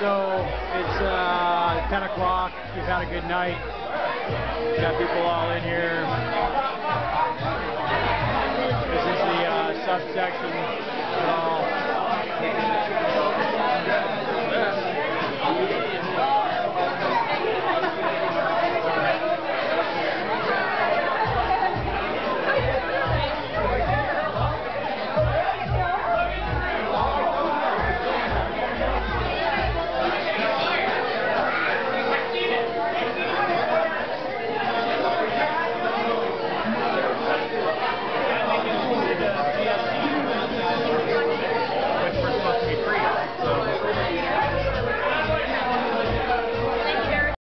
so it's uh, 10 o'clock. We've had a good night. Got people all in here. This is the uh, subsection. Um,